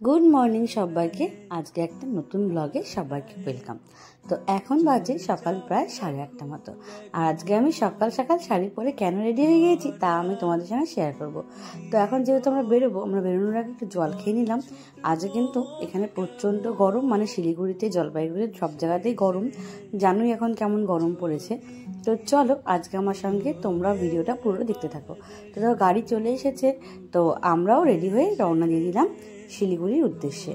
Good morning সবাইকে। আজকে একটা নতুন ব্লগে সবাইকে ওয়েলকাম তো এখন বাজে সকাল প্রায় সাড়ে আটটা মতো। আর আজকে আমি সকাল সকাল শাড়ি পরে কেন রেডি হয়ে গিয়েছি তা আমি তোমাদের সঙ্গে শেয়ার করব। তো এখন যেহেতু আমরা বেরোবো, আমরা বেরোনোর আগে একটু জল খেয়ে নিলাম। আজকে কিন্তু এখানে প্রচণ্ড গরম মানে শিলিগুড়িতে, জলপাইগুড়িতে সব জায়গাতেই গরম। জানোই এখন কেমন গরম পড়েছে। তো চলো আজকে আমার সঙ্গে তোমরা ভিডিওটা পুরো দেখতে থাকো। তো গাড়ি চলে এসেছে। তো আমরাও রেডি হয়ে রওনা দিয়ে দিলাম। শিলিগুড়ির উদ্দেশ্যে।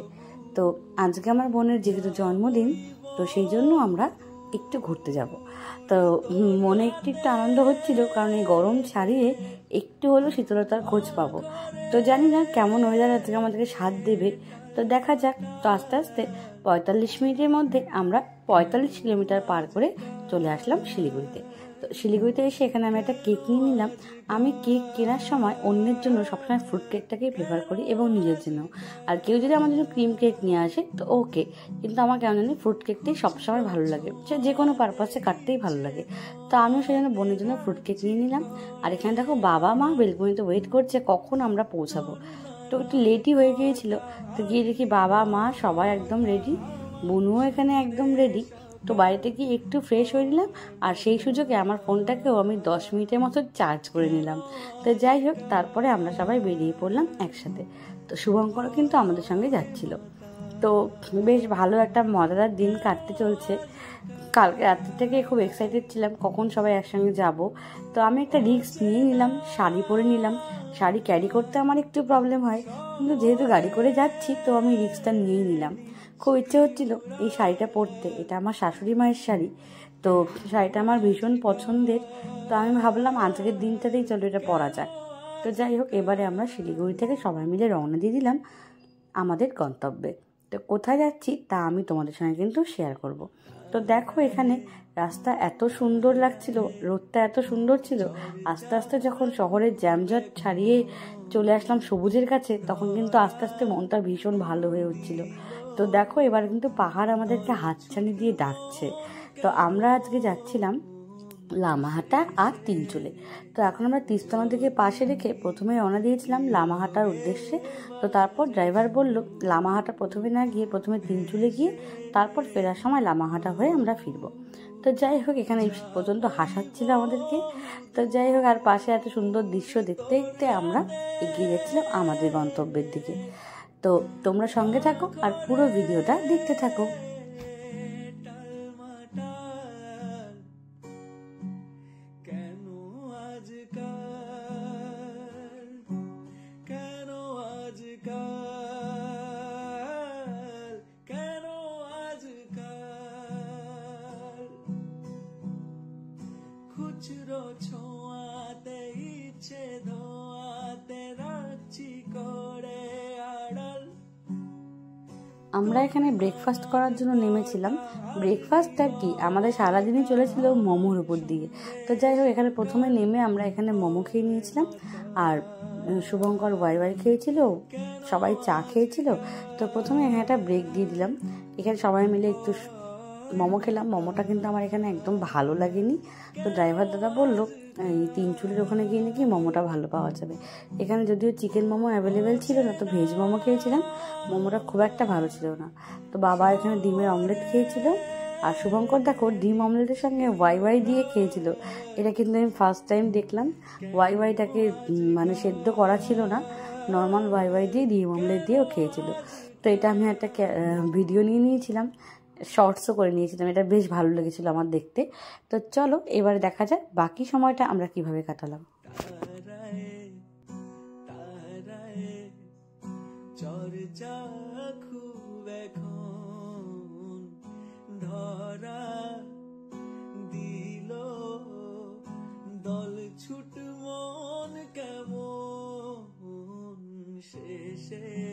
তো আজকে আমার বোনের যেহেতু জন্মদিন, তো সেই জন্য আমরা একটু ঘুরতে যাব। তো মনে একটু একটু আনন্দ হচ্ছিল, কারণ এই গরম ছাড়িয়ে একটু হলেও শীতলতার খোঁজ পাবো। তো জানি না কেমন ওয়েদার আজকে আমাদেরকে সাথ দেবে। তো দেখা যাক। তো আস্তে আস্তে পঁয়তাল্লিশ মিনিটের মধ্যে আমরা পঁয়তাল্লিশ কিলোমিটার পার করে চলে আসলাম শিলিগুড়িতে। তো শিলিগুড়িতে এসে এখানে আমি একটা কেক নিয়ে নিলাম। আমি কেক কেনার সময় অন্যের জন্য সবসময় ফ্রুট কেকটাকেই প্রেফার করি এবং নিজের জন্য। আর কেউ যদি আমার জন্য ক্রিম কেক নিয়ে আসে, তো ওকে কিন্তু আমার কেন জানি ফ্রুট কেকটাই সবসময় ভালো লাগে। সে যে কোনো পারপাসে কাটতেই ভালো লাগে। তো আমিও সেই জন্য বোনের জন্য ফ্রুট কেক নিয়ে নিলাম। আর এখানে দেখো বাবা মা বেলকুনিতে ওয়েট করছে কখন আমরা পৌঁছাবো। তো একটু লেটই হয়ে গিয়েছিল। তো গিয়ে দেখি বাবা মা সবাই একদম রেডি বুনুও এখানে একদম রেডি তো বাড়িতে গিয়ে একটু ফ্রেশ হয়ে নিলাম, আর সেই সুযোগে আমার ফোনটাকেও আমি দশ মিনিটের মতো চার্জ করে নিলাম। তো যাই হোক, তারপরে আমরা সবাই বেরিয়ে পড়লাম একসাথে। তো শুভঙ্করও কিন্তু আমাদের সঙ্গে যাচ্ছিল। তো বেশ ভালো একটা মজাদার দিন কাটতে চলছে। কালকে রাত্রি থেকে খুব এক্সাইটেড ছিলাম, কখন সবাই একসঙ্গে যাব। তো আমি একটা রিস্ক নিয়ে নিলাম, শাড়ি পরে নিলাম। শাড়ি ক্যারি করতে আমার একটু প্রবলেম হয়, কিন্তু যেহেতু গাড়ি করে যাচ্ছি, তো আমি রিস্কটা নিয়েই নিলাম। খুব ইচ্ছে হচ্ছিল এই শাড়িটা পরতে। এটা আমার শাশুড়ি মায়ের শাড়ি। তো শাড়িটা আমার ভীষণ পছন্দের। তো আমি ভাবলাম, আজকের দিনটাতেই চলো এটা পরা যাক। তো যাই হোক, এবারে আমরা শিলিগুড়ি থেকে সবাই মিলে রওনা দিয়ে দিলাম আমাদের গন্তব্যে। তো কোথায় যাচ্ছি তা আমি তোমাদের সঙ্গে কিন্তু শেয়ার করব। তো দেখো এখানে রাস্তা এত সুন্দর লাগছিল, রোদটা এত সুন্দর ছিল। আস্তে আস্তে যখন শহরের জ্যামজট ছাড়িয়ে চলে আসলাম সবুজের কাছে, তখন কিন্তু আস্তে আস্তে মনটা ভীষণ ভালো হয়ে উঠছিল। তো দেখো, এবার কিন্তু পাহাড় আমাদেরকে হাতছানি দিয়ে ডাকছে। তো আমরা আজকে যাচ্ছিলাম লামাহাটা আর তিনচুলে। তো এখন আমরা তিস্তা নদীকে পাশে রেখে প্রথমে রওনা দিয়েছিলাম লামাহাটার উদ্দেশ্যে। তো তারপর ড্রাইভার বলল, লামাহাটা প্রথমে না গিয়ে প্রথমে তিনচুলে গিয়ে তারপর ফেরার সময় লামাহাটা হয়ে আমরা ফিরবো। তো যাই হোক, এখানে পর্যন্ত হাসাচ্ছিল আমাদেরকে। তো যাই হোক, আর পাশে এত সুন্দর দৃশ্য দেখতে দেখতে আমরা এগিয়ে যাচ্ছিলাম আমাদের গন্তব্যের দিকে। তো তোমরা সঙ্গে থাকো আর পুরো ভিডিওটা দেখতে থাকো। আমরা এখানে ব্রেকফাস্ট করার জন্য নেমেছিলাম। ব্রেকফাস্টটা কি? আমাদের সারাদিনই চলেছিল মোমোর উপর দিয়ে। তো যাই হোক, এখানে প্রথমে নেমে আমরা এখানে মোমো খেয়ে নিয়েছিলাম। আর শুভঙ্কর ওয়াই ওয়াই খেয়েছিল, সবাই চা খেয়েছিল। তো প্রথমে এখানে একটা ব্রেক দিয়ে দিলাম। এখানে সবাই মিলে একটু মোমো খেলাম। মোমোটা কিন্তু আমার এখানে একদম ভালো লাগেনি। তো ড্রাইভার দাদা বলল এই তিন চুলের ওখানে গিয়ে নাকি মোমোটা ভালো পাওয়া যাবে। এখানে যদিও চিকেন মোমো অ্যাভেলেবেল ছিল না, তো ভেজ মোমো খেয়েছিলাম। মোমোটা খুব একটা ভালো ছিল না। তো বাবা এখানে ডিমের অমলেট খেয়েছিল। আর শুভঙ্কর, দেখো, ডিম অমলেটের সঙ্গে ওয়াই ওয়াই দিয়ে খেয়েছিল। এটা কিন্তু আমি ফার্স্ট টাইম দেখলাম। ওয়াই ওয়াইটাকে মানে সেদ্ধ করা ছিল না। নর্মাল ওয়াই ওয়াই দিয়ে ডিম অমলেট দিয়েও খেয়েছিল। তো এটা আমি একটা ভিডিও নিয়ে নিয়েছিলাম। শর্টসও করে নিয়েছিলাম। এটা বেশ ভালো লেগেছিলো আমার দেখতে। তো চলো, এবারে দেখা যাক বাকি সময়টা আমরা কীভাবে কাটালাম। চর্চা ছুট মন কেমন? শেষে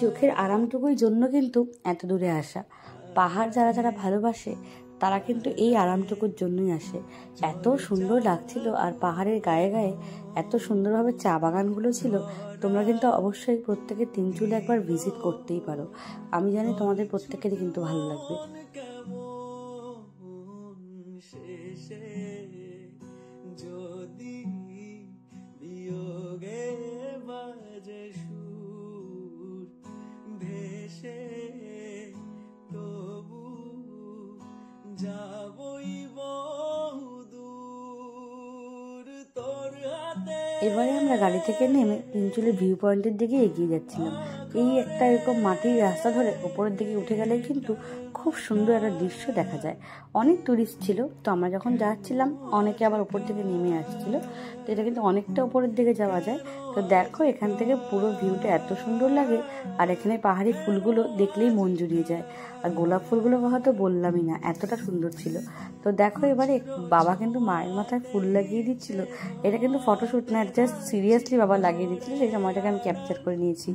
চোখের আরামটুকুই জন্য কিন্তু এত দূরে আসা। পাহাড় যারা যারা ভালোবাসে, তারা কিন্তু এই আরামটুকুর জন্যই আসে। এত সুন্দর লাগছিল আর পাহাড়ের গায়ে গায়ে এত সুন্দরভাবে চা বাগানগুলো ছিল, তোমরা কিন্তু অবশ্যই প্রত্যেকে তিন চুলে একবার ভিজিট করতেই পারো। আমি জানি তোমাদের প্রত্যেকেরই কিন্তু ভালো লাগবে। যদি গাড়ি থেকে নেমে তিনচুলের ভিউ পয়েন্টের দিকে এগিয়ে যাচ্ছিলাম। এই একটা এরকম মাটির রাস্তা ধরে ওপরের দিকে উঠে গেলে কিন্তু খুব সুন্দর একটা দৃশ্য দেখা যায়। অনেক টুরিস্ট ছিল, তো আমরা যখন যাচ্ছিলাম, অনেকে আবার উপর থেকে নেমে আসছিল। তো এটা কিন্তু অনেকটা উপরের দিকে যাওয়া যায়। তো দেখো, এখান থেকে পুরো ভিউটা এত সুন্দর লাগে, আর এখানে পাহাড়ি ফুলগুলো দেখলেই মন জুড়িয়ে যায়। আর গোলাপ ফুলগুলো হয়তো বললামই না, এতটা সুন্দর ছিল। তো দেখো এবারে বাবা কিন্তু মায়ের মাথায় ফুল লাগিয়ে দিচ্ছিল। এটা কিন্তু ফটোশ্যুট না জাস্ট সিরিয়াসলি বাবা লাগিয়ে দিচ্ছিল, সেই সময়টাকে আমি ক্যাপচার করে নিয়েছি।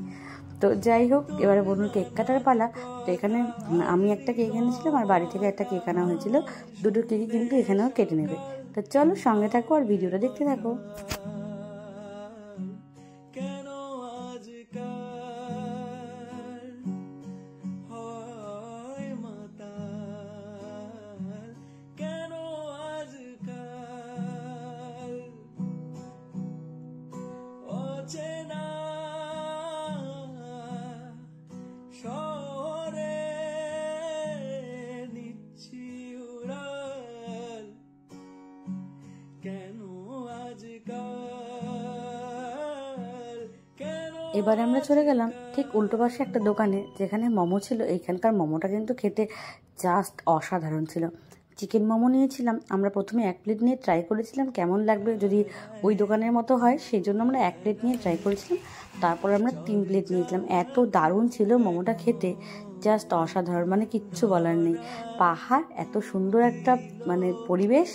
তো যাই হোক, এবারে বলুন কেক কাটার পালা। তো এখানে আমি একটা কেক এনেছিলাম আর বাড়ি থেকে একটা কেক আনা হয়েছিল। দুটো কেকই কিন্তু এখানেও কেটে নেবে। তো চলো সঙ্গে থাকো আর ভিডিওটা দেখতে থাকো। এবারে আমরা চলে গেলাম ঠিক উল্টো পাশে একটা দোকানে, যেখানে মোমো ছিল। এইখানকার মোমোটা কিন্তু খেতে জাস্ট অসাধারণ ছিল। চিকেন মোমো নিয়েছিলাম। আমরা প্রথমে এক প্লেট নিয়ে ট্রাই করেছিলাম, কেমন লাগবে যদি ওই দোকানের মতো হয়, সেই জন্য আমরা এক প্লেট নিয়ে ট্রাই করেছিলাম। তারপর আমরা তিন প্লেট নিয়েছিলাম। এত দারুণ ছিল মোমোটা খেতে। জাস্ট অসাধারণ মানে কিচ্ছু বলার নেই। পাহাড়, এত সুন্দর একটা মানে পরিবেশ,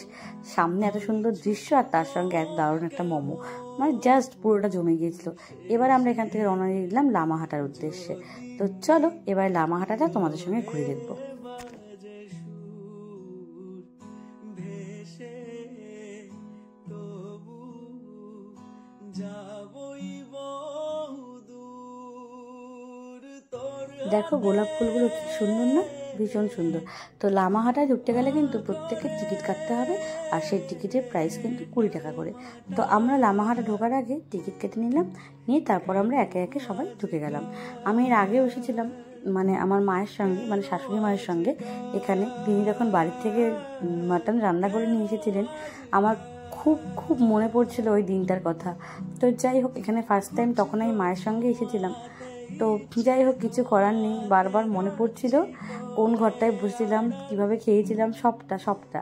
সামনে এত সুন্দর দৃশ্য আর তার সঙ্গে এক দারুণ একটা মোমো। মানে জাস্ট পুরোটা জমে গিয়েছিল। এবার আমরা এখান থেকে রওনা দিয়ে দিলাম লামাহাটার উদ্দেশ্যে। তো চলো, এবার লামাহাটাটা তোমাদের সঙ্গে ঘুরে দেখব। দেখো গোলাপ ফুলগুলো কি সুন্দর না? ভীষণ সুন্দর। তো লামাহাটায় ঢুকতে গেলে কিন্তু প্রত্যেকের টিকিট কাটতে হবে আর সেই টিকিটের প্রাইস কিন্তু কুড়ি টাকা করে। তো আমরা লামাহাটা ঢোকার আগে টিকিট কেটে নিলাম, নিয়ে তারপর আমরা একে একে সবাই ঢুকে গেলাম। আমি এর আগেও এসেছিলাম মানে আমার মায়ের সঙ্গে মানে শাশুড়ি মায়ের সঙ্গে। এখানে তিনি যখন বাড়ির থেকে মাটন রান্না করে নিয়ে এসেছিলেন, আমার খুব খুব মনে পড়ছিল ওই দিনটার কথা। তো যাই হোক, এখানে ফার্স্ট টাইম তখন আমি মায়ের সঙ্গে এসেছিলাম। তো যাই হোক কিছু করার নেই। বারবার মনে পড়ছিল কোন ঘরটায় বসেছিলাম, কীভাবে খেয়েছিলাম, সবটা সবটা।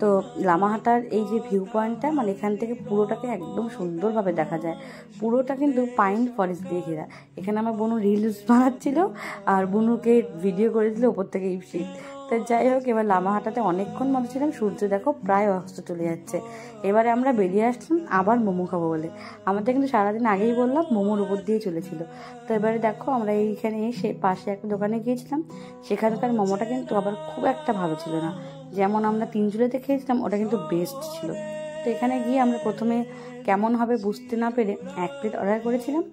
তো লামাহাটার এই যে ভিউ পয়েন্টটা মানে এখান থেকে পুরোটাকে একদম সুন্দরভাবে দেখা যায়। পুরোটা কিন্তু পাইন ফরেস্ট দিয়ে ঘেরা। এখানে আমার বোনু রিলস বানাচ্ছিল, আর বনুকে ভিডিও করেছিল ওপর থেকে ইপসিট তো যাই হোক, এবার লামা লামাহাটাতে অনেকক্ষণ মতো ছিলাম সূর্য দেখো প্রায় অস্ত চলে যাচ্ছে। এবারে আমরা বেরিয়ে আসলাম, আবার মোমো খাব বলে। আমাদের কিন্তু সারাদিন আগেই বললাম, মোমোর উপর দিয়ে চলেছিল। তো এবারে দেখো, আমরা এইখানে এসে পাশে একটা দোকানে গিয়েছিলাম। সেখানকার মোমোটা কিন্তু আবার খুব একটা ভালো ছিল না। যেমন আমরা তিনজুলেতে খেয়েছিলাম, ওটা কিন্তু বেস্ট ছিল। তো এখানে গিয়ে আমরা প্রথমে কেমন হবে বুঝতে না পেরে এক প্লেট অর্ডার করেছিলাম।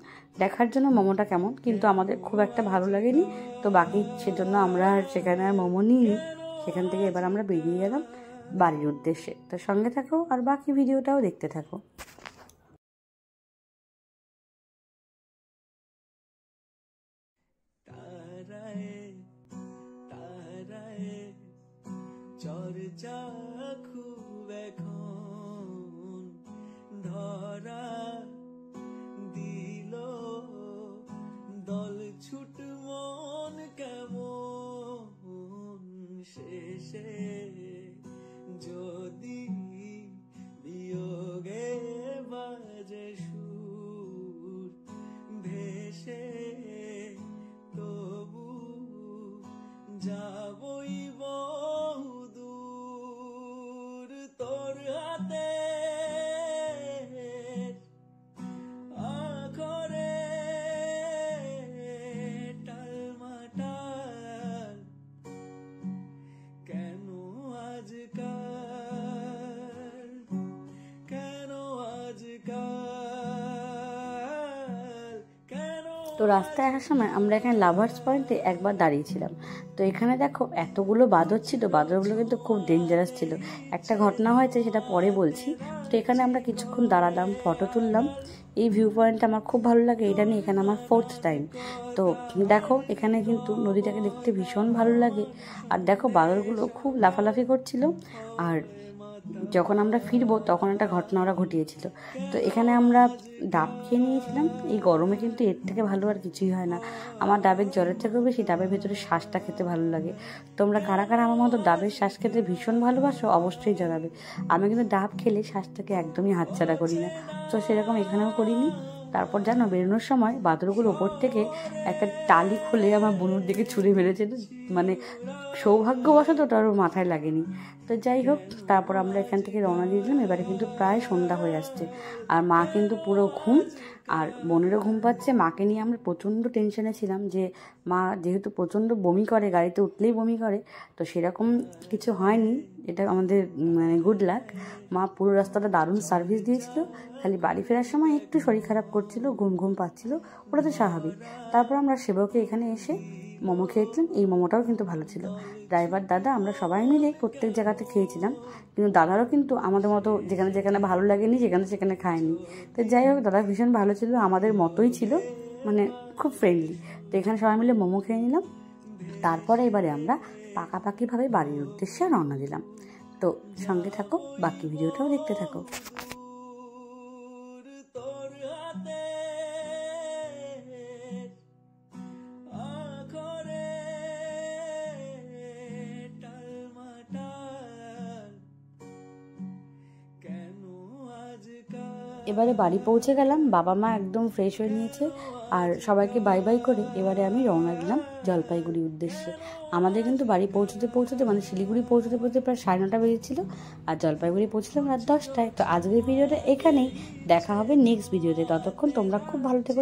দেখার জন্য মোমোটা কেমন, কিন্তু আমাদের খুব একটা ভালো লাগেনি। তো বাকি সেজন্য আমরা আর সেখানে আর মোমো নিই সেখান থেকে এবার আমরা বেরিয়ে গেলাম বাড়ির উদ্দেশ্যে। তো সঙ্গে থাকো আর বাকি ভিডিওটাও দেখতে থাকো। চর্চা খুব এখন। শেষে যদি বিয়োগে বাজে সুর ভেসে তো রাস্তায় আসার সময় আমরা এখানে লাভার্স পয়েন্টে একবার দাঁড়িয়েছিলাম। তো এখানে দেখো এতগুলো বাদর ছিল, বাদরগুলো কিন্তু খুব ডেঞ্জারাস ছিল। একটা ঘটনা হয়েছে সেটা পরে বলছি। তো এখানে আমরা কিছুক্ষণ দাঁড়ালাম ফটো তুললাম। এই ভিউ পয়েন্টটা আমার খুব ভালো লাগে, এটা নিয়ে এখানে আমার ফোর্থ টাইম তো দেখো এখানে কিন্তু নদীটাকে দেখতে ভীষণ ভালো লাগে। আর দেখো বাদরগুলো খুব লাফালাফি করছিল। আর যখন আমরা ফিরবো, তখন একটা ঘটনা ওরা ঘটিয়েছিল। তো এখানে আমরা ডাব খেয়ে নিয়েছিলাম। এই গরমে কিন্তু এর থেকে ভালো আর কিছুই হয় না। আমার ডাবের জলের থেকেও বেশি ডাবের ভেতরে শ্বাসটা খেতে ভালো লাগে। তোমরা কারা কারা আমার মতো ডাবের শ্বাস খেতে ভীষণ ভালোবাসো অবশ্যই জানাবে। আমি কিন্তু ডাব খেলে শ্বাসটাকে একদমই হাতছাড়া করি না। তো সেরকম এখানেও করিনি। তারপর জানো, বেরোনোর সময় বাদরগুলো ওপর থেকে একটা টালি খুলে আমার বুনুর দিকে ছুঁড়ে মেরেছে মানে সৌভাগ্যবশত ওটা ওর মাথায় লাগেনি। তো যাই হোক, তারপর আমরা এখান থেকে রওনা দিয়ে দিলাম। এবারে কিন্তু প্রায় সন্ধ্যা হয়ে আসছে। আর মা কিন্তু পুরো ঘুম, আর বোনেরও ঘুম পাচ্ছে। মাকে নিয়ে আমরা প্রচণ্ড টেনশনে ছিলাম যে মা যেহেতু প্রচণ্ড বমি করে, গাড়িতে উঠলেই বমি করে, তো সেরকম কিছু হয়নি। এটা আমাদের মানে গুড লাক মা পুরো রাস্তাটা দারুণ সার্ভিস দিয়েছিল। খালি বাড়ি ফেরার সময় একটু শরীর খারাপ করছিল, ঘুম ঘুম পাচ্ছিল, ওটা তো স্বাভাবিক। তারপর আমরা সেবকে এখানে এসে মোমো খেয়েছিলাম, এই মোমোটাও কিন্তু ভালো ছিল। ড্রাইভার দাদা, আমরা সবাই মিলে প্রত্যেক জায়গাতে খেয়েছিলাম। কিন্তু দাদারও কিন্তু আমাদের মতো যেখানে যেখানে ভালো লাগেনি, যেখানে সেখানে খায়নি। তো যাই হোক, দাদা ভীষণ ভালো ছিল, আমাদের মতোই ছিল মানে খুব ফ্রেন্ডলি তো এখানে সবাই মিলে মোমো খেয়ে নিলাম। তারপরে এবারে আমরা পাকাপাকিভাবে বাড়ির উদ্দেশ্যে রওনা দিলাম। তো সঙ্গে থাকো, বাকি ভিডিওটাও দেখতে থাকো। এবারে বাড়ি পৌঁছে গেলাম, বাবা মা একদম ফ্রেশ হয়ে নিয়েছে আর সবাইকে বাই বাই করে এবারে আমি রওনা দিলাম জলপাইগুড়ির উদ্দেশ্যে। আমাদের কিন্তু বাড়ি পৌঁছতে পৌঁছতে মানে শিলিগুড়ি পৌঁছতে পৌঁছতে প্রায় সাড়ে নটা বেজেছিল আর জলপাইগুড়ি পৌঁছলাম রাত দশটায়। তো আজকের ভিডিওটা এখানেই, দেখা হবে নেক্সট ভিডিওতে। ততক্ষণ তোমরা খুব ভালো থেকো।